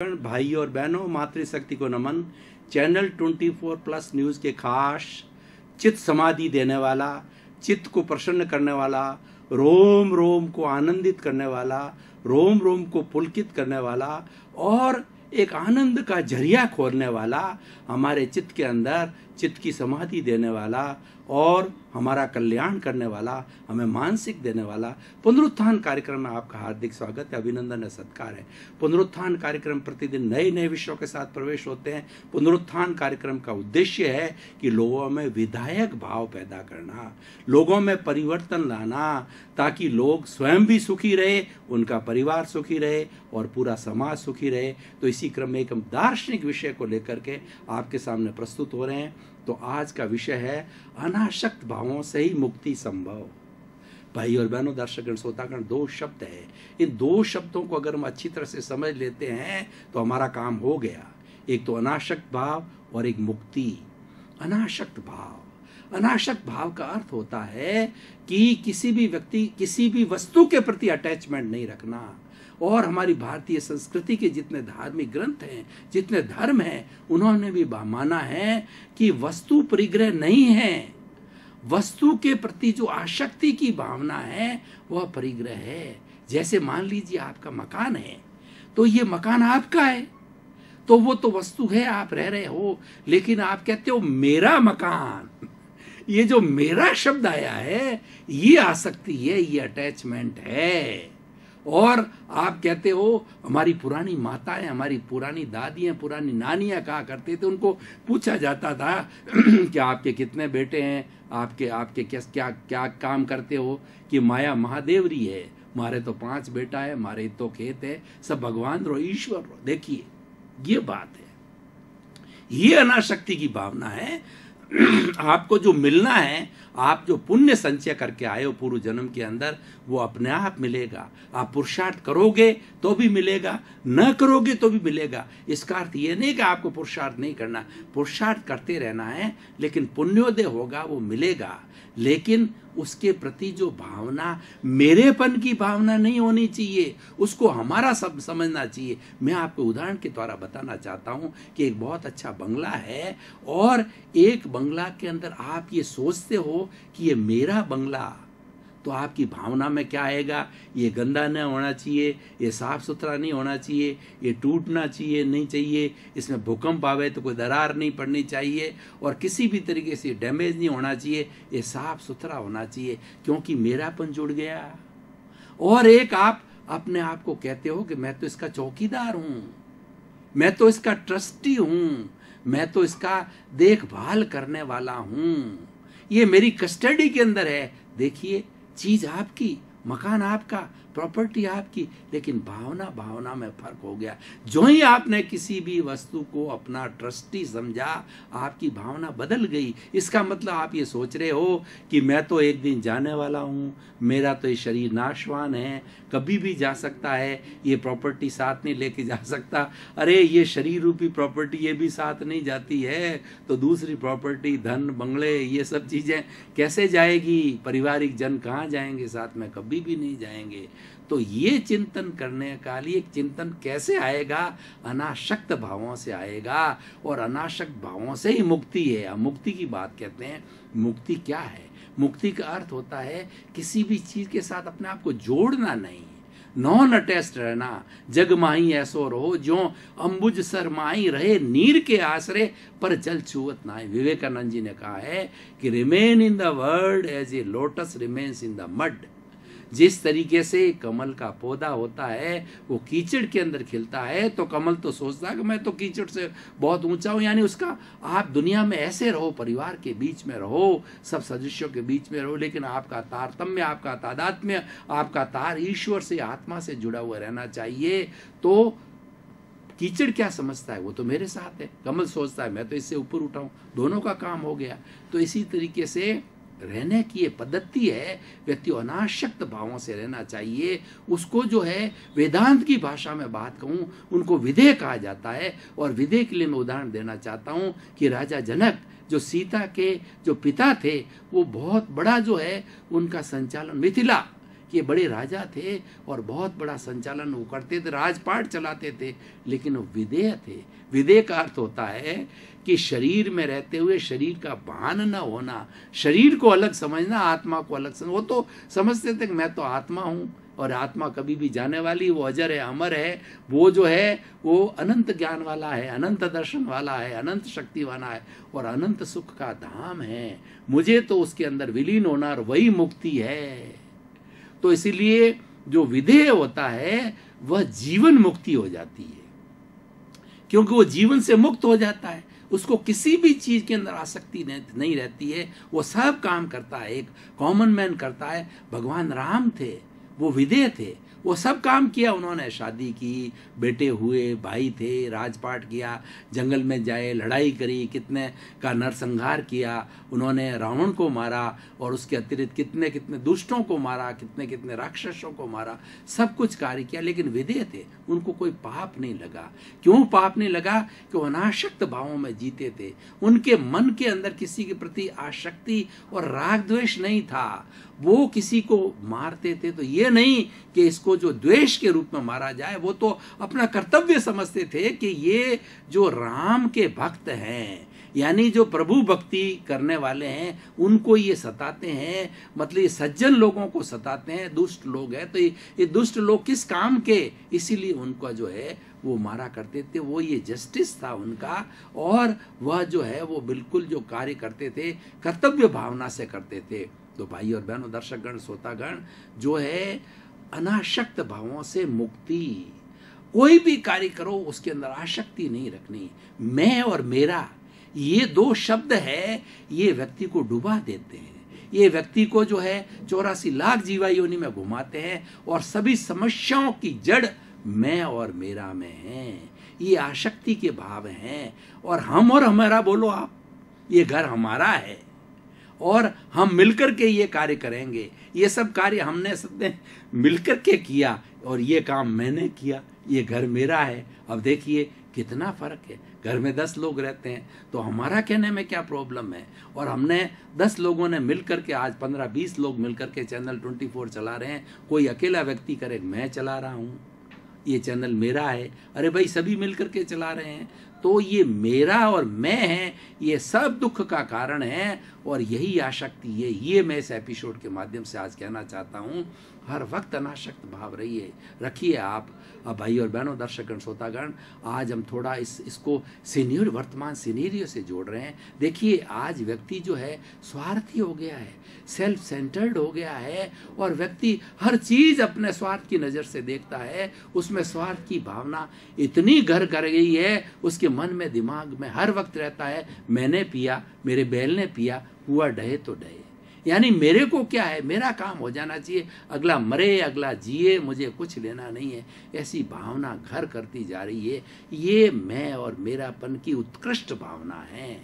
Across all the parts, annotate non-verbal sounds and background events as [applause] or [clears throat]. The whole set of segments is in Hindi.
भाई और बहनों, मातृशक्ति को नमन। चैनल 24 प्लस न्यूज़ के खास चित्त समाधि देने वाला चित्त को प्रसन्न करने वाला, रोम रोम को आनंदित करने वाला, रोम रोम को पुलकित करने वाला और एक आनंद का ज़रिया खोलने वाला हमारे चित्त के अंदर चित्त की समाधि देने वाला और हमारा कल्याण करने वाला, हमें मानसिक देने वाला। पुनरुत्थान कार्यक्रम में आपका हार्दिक स्वागत है, अभिनंदन है, सत्कार है। पुनरुत्थान कार्यक्रम प्रतिदिन नए नए विषयों के साथ प्रवेश होते हैं। पुनरुत्थान कार्यक्रम का उद्देश्य है कि लोगों में विधायक भाव पैदा करना, लोगों में परिवर्तन लाना, ताकि लोग स्वयं भी सुखी रहे, उनका परिवार सुखी रहे और पूरा समाज सुखी रहे। तो इसी क्रम में एक दार्शनिक विषय को लेकर के आपके सामने प्रस्तुत हो रहे हैं। तो आज का विषय है, अनाशक्त भावों से ही मुक्ति संभव। भाई और बहनों दर्शक श्रोतागण, दो शब्द है। इन दो शब्दों को अगर हम अच्छी तरह से समझ लेते हैं तो हमारा काम हो गया। एक तो अनाशक्त भाव और एक मुक्ति। अनाशक्त भाव। अनाशक्त भाव का अर्थ होता है कि किसी भी व्यक्ति, किसी भी वस्तु के प्रति अटैचमेंट नहीं रखना। और हमारी भारतीय संस्कृति के जितने धार्मिक ग्रंथ हैं, जितने धर्म हैं, उन्होंने भी माना है कि वस्तु परिग्रह नहीं है। वस्तु के प्रति जो आसक्ति की भावना है, वह परिग्रह है। जैसे मान लीजिए आपका मकान है तो ये मकान आपका है। तो वो तो वस्तु है, आप रह रहे हो, लेकिन आप कहते हो, मेरा मकान। ये जो मेरा शब्द आया है, ये आसक्ति है, ये अटैचमेंट है। और आप कहते हो, हमारी पुरानी माताएँ, हमारी पुरानी दादियाँ, पुरानी नानियाँ कहा करते थे? उनको पूछा जाता था [clears throat] कि आपके कितने बेटे हैं? आपके आपके क्या क्या क्या काम करते हो? कि माया महादेवरी है। मारे तो पाँच बेटा है हमारे तो खेत है। सब भगवान रो, ईश्वर रो। देखिए, ये बात है। ये अनाशक्ति की भावना है। आपको जो मिलना है, आप जो पुण्य संचय करके आए हो पूर्व जन्म के अंदर, वो अपने आप मिलेगा। आप पुरुषार्थ करोगे तो भी मिलेगा, न करोगे तो भी मिलेगा। इसका अर्थ ये नहीं कि आपको पुरुषार्थ नहीं करना। पुरुषार्थ करते रहना है, लेकिन पुण्योदय होगा, वो मिलेगा। लेकिन उसके प्रति जो भावना मेरेपन की भावना नहीं होनी चाहिए, उसको हमारा सब समझना चाहिए। मैं आपको उदाहरण के द्वारा बताना चाहता हूँ कि एक बहुत अच्छा बंगला है और एक बंगला के अंदर आप ये सोचते हो कि ये मेरा बंगला तो आपकी भावना में क्या आएगा? ये गंदा न होना चाहिए, ये साफ़ सुथरा नहीं होना चाहिए, ये टूटना चाहिए, नहीं चाहिए, इसमें भूकंप आवे तो कोई दरार नहीं पड़नी चाहिए और किसी भी तरीके से डैमेज नहीं होना चाहिए, ये साफ़ सुथरा होना चाहिए, क्योंकि मेरापन जुड़ गया। और एक आप अपने आप को कहते हो कि मैं तो इसका चौकीदार हूँ, मैं तो इसका ट्रस्टी हूँ, मैं तो इसका देखभाल करने वाला हूँ। ये मेरी कस्टडी के अंदर है। देखिए चीज़ आपकी मकान आपका प्रॉपर्टी आपकी, लेकिन भावना भावना में फ़र्क हो गया। जो ही आपने किसी भी वस्तु को अपना ट्रस्टी समझा, आपकी भावना बदल गई। इसका मतलब आप ये सोच रहे हो कि मैं तो एक दिन जाने वाला हूँ, मेरा तो ये शरीर नाशवान है, कभी भी जा सकता है, ये प्रॉपर्टी साथ नहीं लेके जा सकता। अरे, ये शरीर रूपी प्रॉपर्टी ये भी साथ नहीं जाती है तो दूसरी प्रॉपर्टी, धन, बंगले, ये सब चीज़ें कैसे जाएगी? पारिवारिक जन कहाँ जाएँगे साथ में? कभी भी नहीं जाएँगे। तो ये चिंतन करने का लिए चिंतन कैसे आएगा? अनाशक्त भावों से आएगा और अनाशक्त भावों से ही मुक्ति है। मुक्ति की बात कहते हैं, मुक्ति क्या है? मुक्ति का अर्थ होता है किसी भी चीज़ के साथ अपने आप को जोड़ना नहीं। नॉन अटैच्ड रहना। जग माही ऐसो रहो जो अंबुज सर माही रहे, नीर के आसरे पर जल छुअत ना विवेकानंद जी ने कहा है कि remain in the world as a lotus remains in the mud जिस तरीके से कमल का पौधा होता है, वो कीचड़ के अंदर खिलता है तो कमल तो सोचता है कि मैं तो कीचड़ से बहुत ऊँचा हूँ, यानी उसका आप दुनिया में ऐसे रहो, परिवार के बीच में रहो, सब सदस्यों के बीच में रहो, लेकिन आपका तारतम्य, आपका तादात्म्य, आपका तार ईश्वर से, आत्मा से जुड़ा हुआ रहना चाहिए। तो कीचड़ क्या समझता है? वो तो मेरे साथ है। कमल सोचता है, मैं तो इससे ऊपर उठाऊं दोनों का काम हो गया। तो इसी तरीके से रहने की ये पद्धति है, व्यक्ति अनाशक्त भावों से रहना चाहिए। उसको जो है, वेदांत की भाषा में बात कहूँ, उनको विधेय कहा जाता है और विधेय के लिए मैं उदाहरण देना चाहता हूँ कि राजा जनक, जो सीता के, जो पिता थे, वो बहुत बड़ा जो है, उनका संचालन मिथिला कि ये बड़े राजा थे और बहुत बड़ा संचालन वो करते थे, राजपाट चलाते थे। लेकिन वो विदेह थे। विदेह का अर्थ होता है कि शरीर में रहते हुए शरीर का भान न होना, शरीर को अलग समझना, आत्मा को अलग समझना। वो तो समझते थे कि मैं तो आत्मा हूँ और आत्मा कभी भी जाने वाली, वो अजर है, अमर है, वो जो है, वो अनंत ज्ञान वाला है, अनंत दर्शन वाला है, अनंत शक्ति वाला है और अनंत सुख का धाम है। मुझे तो उसके अंदर विलीन होना और वही मुक्ति है। तो इसीलिए जो विधेय होता है, वह जीवन मुक्ति हो जाती है। क्योंकि वो जीवन से मुक्त हो जाता है। उसको किसी भी चीज़ के अंदर आसक्ति नहीं रहती है। वो सब काम करता है। एक कॉमन मैन करता है। भगवान राम थे। वो विधेय थे। वो सब काम किया, उन्होंने शादी की, बेटे हुए, भाई थे, राजपाट किया, जंगल में जाए, लड़ाई करी, कितने का नरसंहार किया, उन्होंने रावण को मारा और उसके अतिरिक्त कितने कितने दुष्टों को मारा, कितने कितने राक्षसों को मारा, सब कुछ कार्य किया, लेकिन विधेय थे, उनको कोई पाप नहीं लगा। क्यों पाप नहीं लगा? कि वो अनाशक्त भावों में जीते थे। उनके मन के अंदर किसी के प्रति आशक्ति और राग द्वेष नहीं था। वो किसी को मारते थे तो ये नहीं कि इसको जो द्वेष के रूप में मारा जाए, वो तो अपना कर्तव्य समझते थे कि ये जो राम के भक्त हैं, यानी जो प्रभु भक्ति करने वाले हैं, उनको ये सताते हैं मतलब ये सज्जन लोगों को सताते हैं, दुष्ट लोग हैं तो ये दुष्ट लोग किस काम के? इसीलिए उनका जो है, वो मारा करते थे, वो ये जस्टिस था उनका, और वह जो है, वो बिल्कुल जो कार्य करते थे, कर्तव्य भावना से करते थे। तो भाई और बहनों, दर्शकगण, श्रोतागण, जो है, अनाशक्त भावों से मुक्ति। कोई भी कार्य करो, उसके अंदर आशक्ति नहीं रखनी। मैं और मेरा, ये दो शब्द है, ये व्यक्ति को डुबा देते हैं। ये व्यक्ति को जो है, चौरासी लाख जीवा योनि में घुमाते हैं और सभी समस्याओं की जड़ मैं और मेरा में है। ये आशक्ति के भाव हैं और हम और हमारा बोलो आप, ये घर हमारा है। और हम मिलकर के ये कार्य करेंगे। ये सब कार्य हमने सबने मिलकर के किया और ये काम मैंने किया। ये घर मेरा है। अब देखिए कितना फ़र्क है। घर में दस लोग रहते हैं तो हमारा कहने में क्या प्रॉब्लम है? और हमने दस लोगों ने मिलकर के, आज पंद्रह बीस लोग मिलकर के चैनल ट्वेंटी फोर चला रहे हैं। कोई अकेला व्यक्ति करे, मैं चला रहा हूँ। ये चैनल मेरा है। अरे भाई, सभी मिलकर के चला रहे हैं। तो ये मेरा और मैं है, ये सब दुख का कारण है। और यही आशक्ति है, ये मैं इस एपिसोड के माध्यम से आज कहना चाहता हूँ, हर वक्त अनाशक्त भाव रहिए, रखिए आप। भाई और बहनों, दर्शकगण, श्रोतागण, आज हम थोड़ा इस, इसको सीनियर वर्तमान सीनियर से जोड़ रहे हैं। देखिए, आज व्यक्ति जो है, स्वार्थी हो गया है सेल्फ सेंटर्ड हो गया है, और व्यक्ति हर चीज़ अपने स्वार्थ की नज़र से देखता है, उसमें स्वार्थ की भावना इतनी घर कर गई है, उसके मन में, दिमाग में हर वक्त रहता है, मैंने पिया, मेरे बैल ने पिया हुआ डहे तो डहे। यानी मेरे को क्या है, मेरा काम हो जाना चाहिए। अगला मरे, अगला जिए, मुझे कुछ लेना नहीं है। ऐसी भावना घर करती जा रही है। ये मैं और मेरापन की उत्कृष्ट भावना है।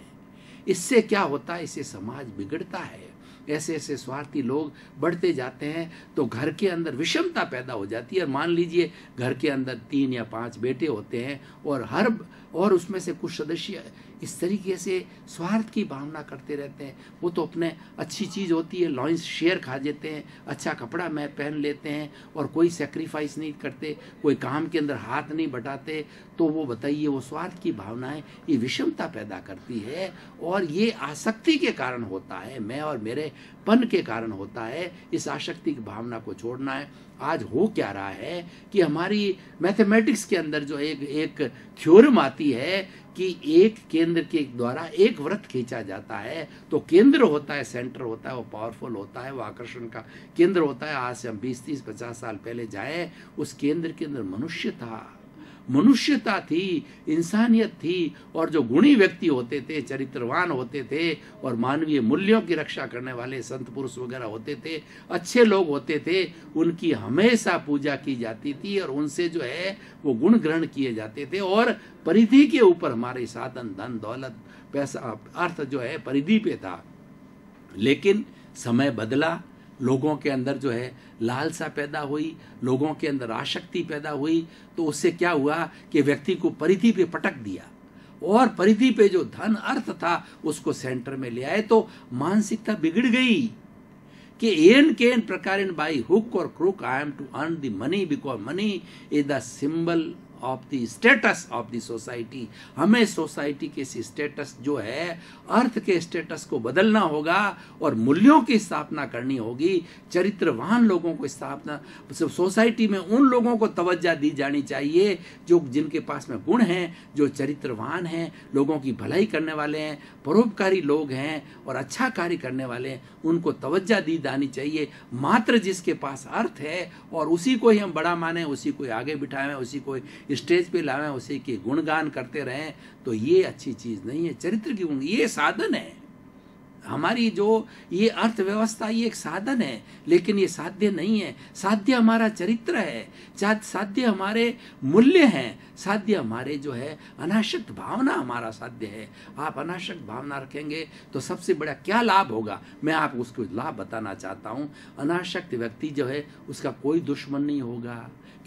इससे क्या होता है, इससे समाज बिगड़ता है। ऐसे ऐसे स्वार्थी लोग बढ़ते जाते हैं तो घर के अंदर विषमता पैदा हो जाती है। और मान लीजिए, घर के अंदर तीन या पाँच बेटे होते हैं और हर, और उसमें से कुछ सदस्य इस तरीके से स्वार्थ की भावना करते रहते हैं। वो तो अपने अच्छी चीज़ होती है लॉइंस शेयर खा देते हैं अच्छा कपड़ा मैं पहन लेते हैं और कोई सेक्रीफाइस नहीं करते, कोई काम के अंदर हाथ नहीं बटाते तो वो बताइए, वो स्वार्थ की भावनाएँ, ये विषमता पैदा करती है और ये आसक्ति के कारण होता है, मैं और मेरे पन के कारण होता है, इस आसक्ति की भावना को छोड़ना है। आज हो क्या रहा है कि हमारी मैथमेटिक्स के अंदर जो एक एक थ्योरम आती है कि एक केंद्र के द्वारा एक व्रत खींचा जाता है तो केंद्र होता है सेंटर होता है, वो पावरफुल होता है, वो आकर्षण का केंद्र होता है। आज से हम बीस, तीस, पचास साल पहले जाए, उस केंद्र के अंदर मनुष्य था। मनुष्यता थी, इंसानियत थी, और जो गुणी व्यक्ति होते थे, चरित्रवान होते थे, और मानवीय मूल्यों की रक्षा करने वाले संत पुरुष वगैरह होते थे, अच्छे लोग होते थे, उनकी हमेशा पूजा की जाती थी, और उनसे जो है, वो गुण ग्रहण किए जाते थे, और परिधि के ऊपर हमारे साधन, धन, दौलत, पैसा, अर्थ जो है, परिधि पे था। लेकिन समय बदला लोगों के अंदर जो है लालसा पैदा हुई, लोगों के अंदर आशक्ति पैदा हुई तो उससे क्या हुआ कि व्यक्ति को परिधि पे पटक दिया। और परिधि पे जो धन अर्थ था, उसको सेंटर में ले आए तो मानसिकता बिगड़ गई कि एन के एन प्रकार बाई हुक और crook I am to earn the money because money is the symbol of the status of the society हमें सोसाइटी के स्टेटस जो है अर्थ के स्टेटस को बदलना होगा और मूल्यों की स्थापना करनी होगी। चरित्रवान लोगों को स्थापना सोसाइटी में उन लोगों को तवज्जा दी जानी चाहिए जो, जिनके पास में गुण हैं, जो चरित्रवान हैं, लोगों की भलाई करने वाले हैं, परोपकारी लोग हैं और अच्छा कार्य करने वाले हैं, उनको तवज्जा दी जानी चाहिए। मात्र जिसके पास अर्थ है और उसी को ही हम बड़ा माने, उसी को आगे बिठाएँ, उसी को स्टेज पे लावें उसी के गुणगान करते रहें तो ये अच्छी चीज़ नहीं है। चरित्र की ये साधन है। हमारी जो ये अर्थव्यवस्था ये एक साधन है, लेकिन ये साध्य नहीं है। साध्य हमारा चरित्र है, साध्य हमारे मूल्य हैं, साध्य हमारे जो है अनाशक्त भावना हमारा साध्य है। आप अनाशक्त भावना रखेंगे तो सबसे बड़ा क्या लाभ होगा? मैं आपको उसको लाभ बताना चाहता हूँ। अनाशक्त व्यक्ति जो है, उसका कोई दुश्मन नहीं होगा,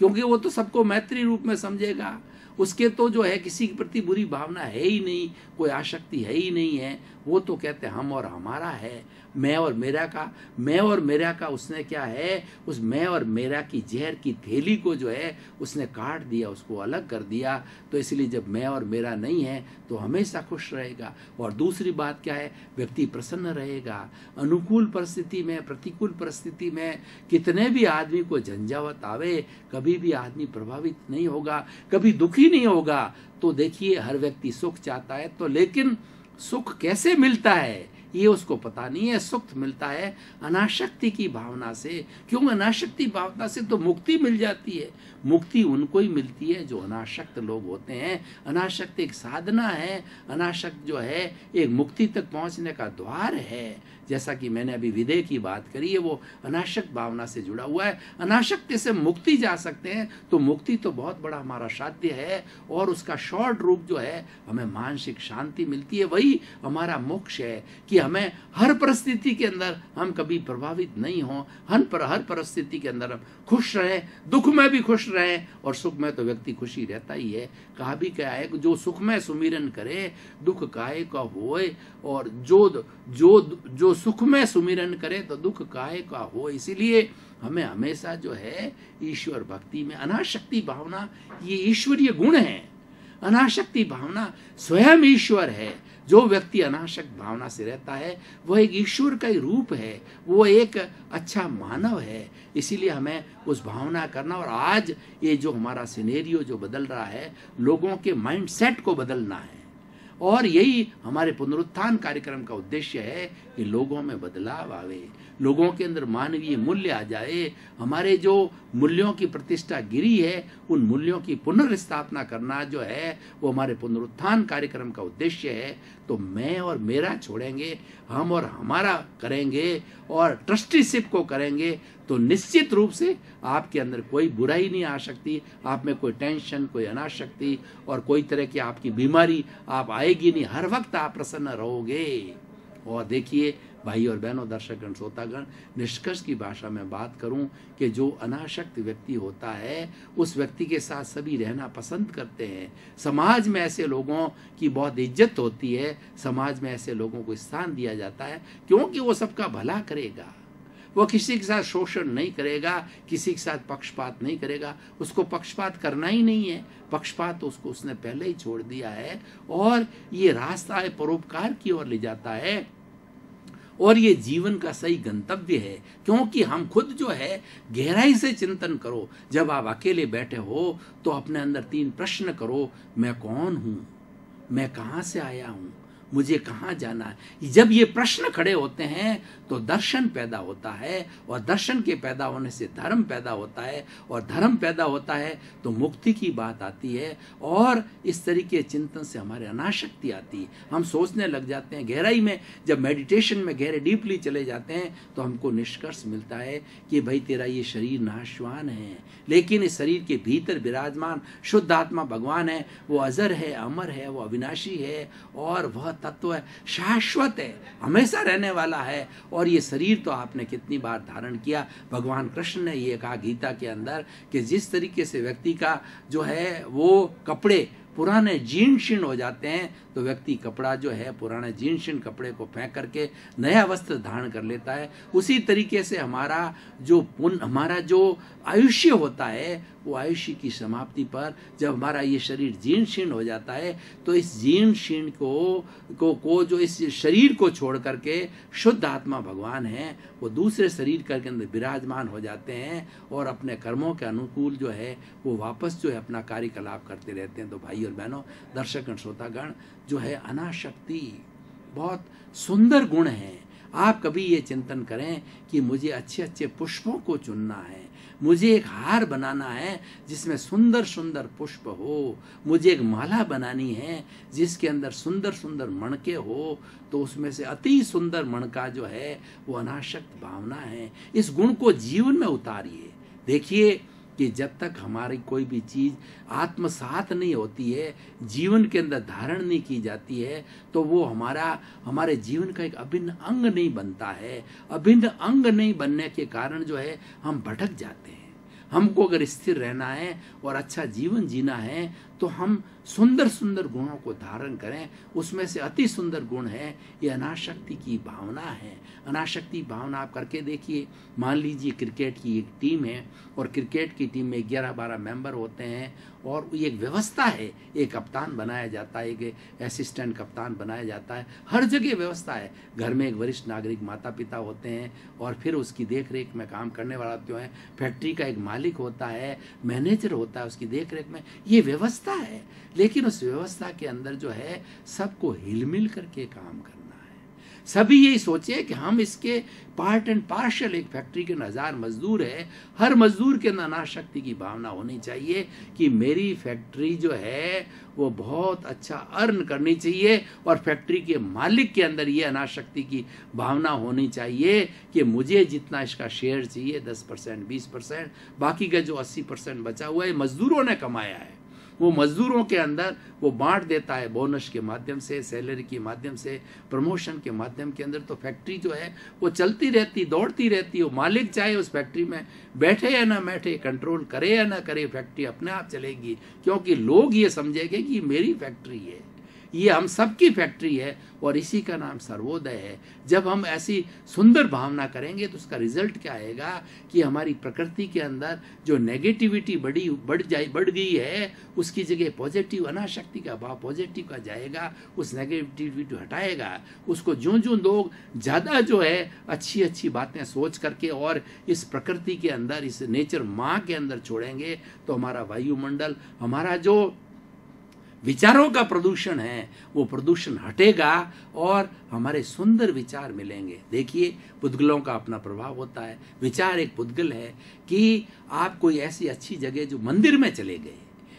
क्योंकि वो तो सबको मैत्री रूप में समझेगा। उसके तो जो है किसी के प्रति बुरी भावना है ही नहीं, कोई आशक्ति है ही नहीं है, वो तो कहते हम और हमारा है मैं और मेरा का, मैं और मेरा का उसने क्या है? उस मैं और मेरा की जहर की थैली को जो है, उसने काट दिया, उसको अलग कर दिया। तो इसलिए जब मैं और मेरा नहीं है तो हमेशा खुश रहेगा। और दूसरी बात क्या है? व्यक्ति प्रसन्न रहेगा। अनुकूल परिस्थिति में, प्रतिकूल परिस्थिति में कितने भी आदमी को झंझावत आवे, कभी भी आदमी प्रभावित नहीं होगा, कभी दुखी नहीं होगा। तो देखिए, हर व्यक्ति सुख चाहता है तो लेकिन सुख कैसे मिलता है? ये उसको पता नहीं है सुख मिलता है अनाशक्ति की भावना से। क्यों अनाशक्ति भावना से? तो मुक्ति मिल जाती है। मुक्ति उनको ही मिलती है जो अनाशक्त लोग होते हैं। अनाशक्त एक साधना है। अनाशक्त जो है, एक मुक्ति तक पहुँचने का द्वार है। जैसा कि मैंने अभी विदय की बात करी है वो अनाशक्त भावना से जुड़ा हुआ है। अनाशक्त से मुक्ति जा सकते हैं? तो मुक्ति तो बहुत बड़ा हमारा साध्य है और उसका शॉर्ट रूप जो है, हमें मानसिक शांति मिलती है। वही हमारा मोक्ष है कि हमें हर परिस्थिति के अंदर हम कभी प्रभावित नहीं हों। हर पर, हर परिस्थिति के अंदर हम खुश रहें, दुख में भी खुश रहें और सुख में तो व्यक्ति खुशी रहता ही है। कहा भी क्या है, जो सुख में सुमिरन करे, दुख काय का होए और जो जो जो सुख में सुमिरन करे तो दुख काहे का हो? इसीलिए हमें हमेशा जो है, ईश्वर भक्ति में अनाशक्ति भावना, ये ईश्वरीय गुण है। अनाशक्ति भावना स्वयं ईश्वर है। जो व्यक्ति अनाशक्त भावना से रहता है, वह एक ईश्वर का ही रूप है। वो एक अच्छा मानव है। इसीलिए हमें उस भावना करना और आज ये जो हमारा सिनेरियो जो बदल रहा है, लोगों के माइंड सेट को बदलना है। और यही हमारे पुनरुत्थान कार्यक्रम का उद्देश्य है कि लोगों में बदलाव आवे, लोगों के अंदर मानवीय मूल्य आ जाए। हमारे जो मूल्यों की प्रतिष्ठा गिरी है, उन मूल्यों की पुनर्स्थापना करना जो है, वो हमारे पुनरुत्थान कार्यक्रम का उद्देश्य है। तो मैं और मेरा छोड़ेंगे, हम और हमारा करेंगे और ट्रस्टीशिप को करेंगे तो निश्चित रूप से आपके अंदर कोई बुराई नहीं आ सकती, आप में कोई टेंशन, कोई अनाशक्ति और कोई तरह की आपकी बीमारी आप आएगी नहीं। हर वक्त आप प्रसन्न रहोगे। और देखिए, भाई और बहनों, दर्शकगण, श्रोतागण, निष्कर्ष की भाषा में बात करूँ कि जो अनाशक्त व्यक्ति होता है, उस व्यक्ति के साथ सभी रहना पसंद करते हैं। समाज में ऐसे लोगों की बहुत इज़्ज़त होती है। समाज में ऐसे लोगों को स्थान दिया जाता है क्योंकि वो सबका भला करेगा। वो किसी के साथ शोषण नहीं करेगा, किसी के साथ पक्षपात नहीं करेगा। उसको पक्षपात करना ही नहीं है। पक्षपात तो उसको उसने पहले ही छोड़ दिया है और ये रास्ता परोपकार की ओर ले जाता है। और ये जीवन का सही गंतव्य है, क्योंकि हम खुद जो है, गहराई से चिंतन करो। जब आप अकेले बैठे हो तो अपने अंदर तीन प्रश्न करो, मैं कौन हूँ? मैं कहाँ से आया हूँ? मुझे कहाँ जाना है? जब ये प्रश्न खड़े होते हैं तो दर्शन पैदा होता है, और दर्शन के पैदा होने से धर्म पैदा होता है, और धर्म पैदा होता है तो मुक्ति की बात आती है, और इस तरीके चिंतन से हमारे अनाशक्ति आती है। हम सोचने लग जाते हैं गहराई में, जब मेडिटेशन में गहरे डीपली चले जाते हैं तो हमको निष्कर्ष मिलता है कि भाई तेरा ये शरीर नाशवान है। लेकिन इस शरीर के भीतर विराजमान, शुद्ध आत्मा भगवान है, वो अजर है, अमर है, वो अविनाशी है, और वह तत्व है। शाश्वत है, हमेशा रहने वाला है। और ये शरीर तो आपने कितनी बार धारण किया। भगवान कृष्ण ने ये कहा गीता के अंदर कि जिस तरीके से व्यक्ति का जो है वो कपड़े पुराने जीर्ण शीर्ण हो जाते हैं तो व्यक्ति कपड़ा जो है, पुराने जीर्ण शीर्ण कपड़े को फेंक करके नया वस्त्र धारण कर लेता है। उसी तरीके से हमारा जो पुन, हमारा जो आयुष्य होता है, वो आयुष्य की समाप्ति पर जब हमारा ये शरीर जीर्ण शीर्ण हो जाता है तो इस जीर्ण शीर्ण को को को जो इस शरीर को छोड़ करके शुद्ध आत्मा भगवान है, वो दूसरे शरीर के अंदर विराजमान हो जाते हैं और अपने कर्मों के अनुकूल जो है, वो वापस जो है अपना कार्यकलाप करते रहते हैं। तो भाई और बहनों, दर्शक श्रोतागण, जो है अनाशक्ति, बहुत सुंदर गुण है। आप कभी ये चिंतन करें कि मुझे अच्छे अच्छे पुष्पों को चुनना है, मुझे एक हार बनाना है जिसमें सुंदर सुंदर पुष्प हो, मुझे एक माला बनानी है जिसके अंदर सुंदर सुंदर मणके हो तो उसमें से अति सुंदर मणका जो है वो अनाशक्त भावना है। इस गुण को जीवन में उतारिए। देखिए कि जब तक हमारी कोई भी चीज़ आत्मसात नहीं होती है, जीवन के अंदर धारण नहीं की जाती है तो वो हमारा, हमारे जीवन का एक अभिन्न अंग नहीं बनता है। अभिन्न अंग नहीं बनने के कारण जो है, हम भटक जाते हैं। हमको अगर स्थिर रहना है और अच्छा जीवन जीना है तो हम सुंदर सुंदर गुणों को धारण करें। उसमें से अति सुंदर गुण है, ये अनाशक्ति की भावना है। अनाशक्ति भावना आप करके देखिए। मान लीजिए क्रिकेट की एक टीम है और क्रिकेट की टीम में ग्यारह बारह मेंबर होते हैं और एक व्यवस्था है। एक कप्तान बनाया जाता है, एक असिस्टेंट कप्तान बनाया जाता है। हर जगह व्यवस्था है। घर में एक वरिष्ठ नागरिक माता पिता होते हैं और फिर उसकी देख रेख में काम करने वाला जो है। फैक्ट्री का एक मालिक होता है, मैनेजर होता है उसकी देख रेख में। ये व्यवस्था है। लेकिन उस व्यवस्था के अंदर जो है, सबको हिलमिल करके काम करना। सभी यही सोचे कि हम इसके पार्ट एंड पार्शल एक फैक्ट्री के हज़ार मजदूर है। हर मजदूर के अंदर अनाशक्ति की भावना होनी चाहिए कि मेरी फैक्ट्री जो है, वो बहुत अच्छा अर्न करनी चाहिए और फैक्ट्री के मालिक के अंदर ये अनाशक्ति की भावना होनी चाहिए कि मुझे जितना इसका शेयर चाहिए, दस परसेंट बीस परसेंट बाकी का जो अस्सी परसेंट बचा हुआ है, मजदूरों ने कमाया है। वो मजदूरों के अंदर वो बांट देता है बोनस के माध्यम से, सैलरी के माध्यम से, प्रमोशन के माध्यम के अंदर। तो फैक्ट्री जो है, वो चलती रहती, दौड़ती रहती, वो मालिक चाहे उस फैक्ट्री में बैठे या ना बैठे, कंट्रोल करे या ना करे, फैक्ट्री अपने आप चलेगी। क्योंकि लोग ये समझेंगे कि मेरी फैक्ट्री है। ये हम सबकी फैक्ट्री है और इसी का नाम सर्वोदय है। जब हम ऐसी सुंदर भावना करेंगे तो उसका रिज़ल्ट क्या आएगा कि हमारी प्रकृति के अंदर जो नेगेटिविटी बढ़ी बढ़ जाए, बढ़ गई है, उसकी जगह पॉजिटिव, अनाशक्ति का भाव पॉजिटिव का जाएगा, उस नेगेटिविटी हटाएगा, उसको जो जो लोग ज़्यादा जो है अच्छी अच्छी बातें सोच करके और इस प्रकृति के अंदर, इस नेचर माँ के अंदर छोड़ेंगे तो हमारा वायुमंडल, हमारा जो विचारों का प्रदूषण है, वो प्रदूषण हटेगा और हमारे सुंदर विचार मिलेंगे। देखिए, पुद्गलों का अपना प्रभाव होता है। विचार एक पुद्गल है कि आप कोई ऐसी अच्छी जगह जो मंदिर में चले गए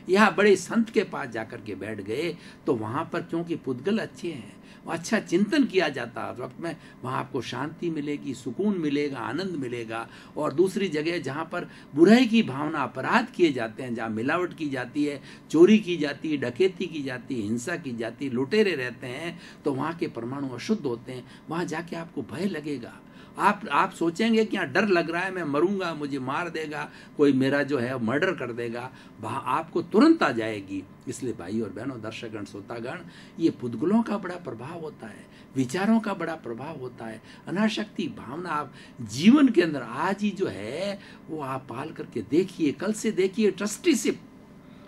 या बड़े संत के पास जाकर के बैठ गए तो वहाँ पर क्योंकि पुद्गल अच्छे हैं अच्छा चिंतन किया जाता है। वक्त में वहाँ आपको शांति मिलेगी, सुकून मिलेगा, आनंद मिलेगा। और दूसरी जगह जहाँ पर बुराई की भावना अपराध किए जाते हैं, जहाँ मिलावट की जाती है, चोरी की जाती है, डकैती की जाती है, हिंसा की जाती है, लुटेरे रहते हैं तो वहाँ के परमाणु अशुद्ध होते हैं। वहाँ जाके आपको भय लगेगा। आप आप सोचेंगे कि यहाँ डर लग रहा है, मैं मरूँगा, मुझे मार देगा, कोई मेरा जो है मर्डर कर देगा। वहाँ आपको तुरंत आ जाएगी। इसलिए भाई और बहनों, दर्शकगण, श्रोतागण, ये पुद्गलों का बड़ा प्रभाव होता है, विचारों का बड़ा प्रभाव होता है, अनाशक्ति भावना आप जीवन के अंदर आज ही जो है, वो आप पाल करके देखिए, कल से देखिए ट्रस्टीशिप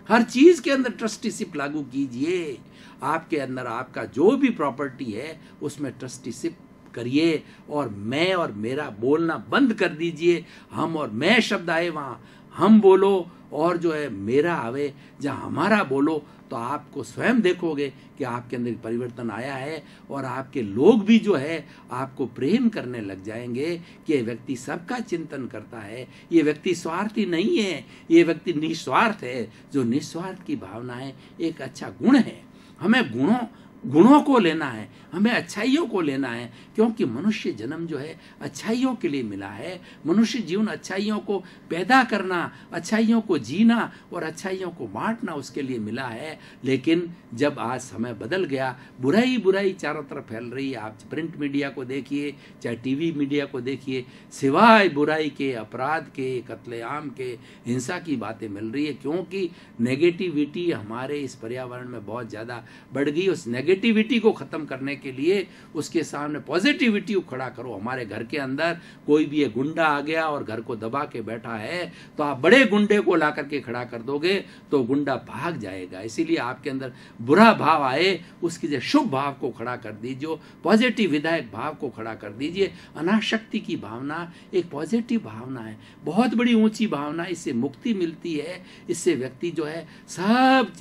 हर चीज़ के अंदर ट्रस्टीशिप लागू कीजिए। आपके अंदर आपका जो भी प्रॉपर्टी है, उसमें ट्रस्टीशिप करिए और मैं और मेरा बोलना बंद कर दीजिए। हम और मैं शब्द आए वहाँ। हम बोलो और जो है मेरा आवे, जहाँ हमारा बोलो तो आपको स्वयं देखोगे कि आपके अंदर परिवर्तन आया है और आपके लोग भी जो है आपको प्रेम करने लग जाएँगे कि ये व्यक्ति सबका चिंतन करता है। ये व्यक्ति स्वार्थी नहीं है। ये व्यक्ति निस्वार्थ है। जो निस्वार्थ की भावना है एक अच्छा गुण है। हमें गुणों गुणों को लेना है, हमें अच्छाइयों को लेना है, क्योंकि मनुष्य जन्म जो है, अच्छाइयों के लिए मिला है। मनुष्य जीवन अच्छाइयों को पैदा करना, अच्छाइयों को जीना और अच्छाइयों को बांटना उसके लिए मिला है। लेकिन जब आज समय बदल गया, बुराई बुराई चारों तरफ़ फैल रही है। आप प्रिंट मीडिया को देखिए, चाहे टीवी मीडिया को देखिए, सिवाय बुराई के, अपराध के, कत्लेआम के, हिंसा की बातें मिल रही है, क्योंकि नेगेटिविटी हमारे इस पर्यावरण में बहुत ज़्यादा बढ़ गई। उस नेगेटिविटी को ख़त्म करने के लिए उसके सामने पॉजिटिविटी को खड़ा करो। हमारे घर के अंदर कोई भी एक गुंडा आ गया और घर को दबा के बैठा है तो आप बड़े गुंडे को ला करके खड़ा कर दोगे तो गुंडा भाग जाएगा। इसीलिए आपके अंदर बुरा भाव आए, उसकी जो शुभ भाव को खड़ा कर दीजिए, पॉजिटिव विधायक भाव को खड़ा कर दीजिए। अनाशक्ति की भावना एक पॉजिटिव भावना है, बहुत बड़ी ऊँची भावना, इससे मुक्ति मिलती है, इससे व्यक्ति जो है सब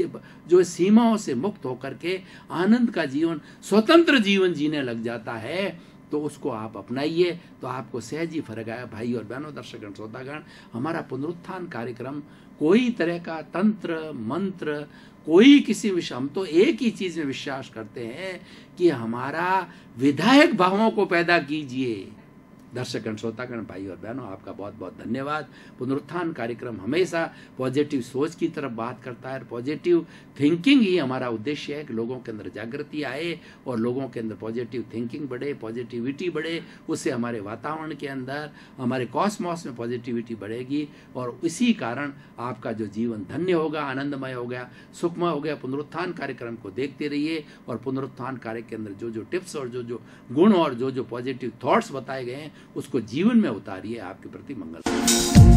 जो सीमाओं से मुक्त होकर के आनंद का जीवन, स्वतंत्र जीवन जीने लग जाता है तो उसको आप अपनाइए। तो आपको सहज ही फ़र्क आया, भाई और बहनों, दर्शकगण, श्रोतागण, हमारा पुनरुत्थान कार्यक्रम कोई तरह का तंत्र, मंत्र, कोई किसी विषय, हम तो एक ही चीज़ में विश्वास करते हैं कि हमारा विधायक भावों को पैदा कीजिए। दर्शकगण श्रोतागण भाई और बहनों, आपका बहुत बहुत धन्यवाद। पुनरुत्थान कार्यक्रम हमेशा पॉजिटिव सोच की तरफ़ बात करता है पॉजिटिव थिंकिंग ही हमारा उद्देश्य है कि लोगों के अंदर जागृति आए और लोगों के अंदर पॉजिटिव थिंकिंग बढ़े पॉजिटिविटी बढ़े, उससे हमारे वातावरण के अंदर, हमारे कॉस्मॉस में पॉजिटिविटी बढ़ेगी और इसी कारण आपका जो जीवन धन्य होगा, आनंदमय हो गया, सुखमय हो गया। पुनरुत्थान कार्यक्रम को देखते रहिए और पुनरुत्थान कार्य के अंदर जो जो टिप्स और जो जो गुण और जो जो पॉजिटिव थॉट्स बताए गए हैं उसको जीवन में उतारिए आपके प्रति मंगल।